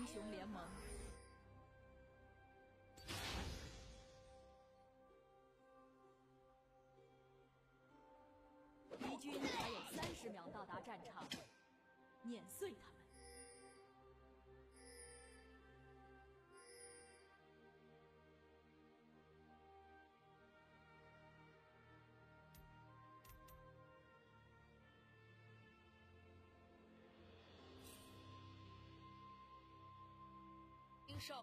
英雄联盟。敌军还有三十秒到达战场，碾碎他们胜。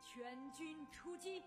全军出击！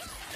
Yeah!